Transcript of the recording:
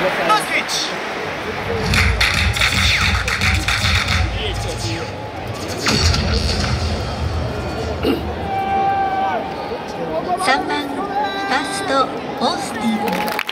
3番ファーストオースティン。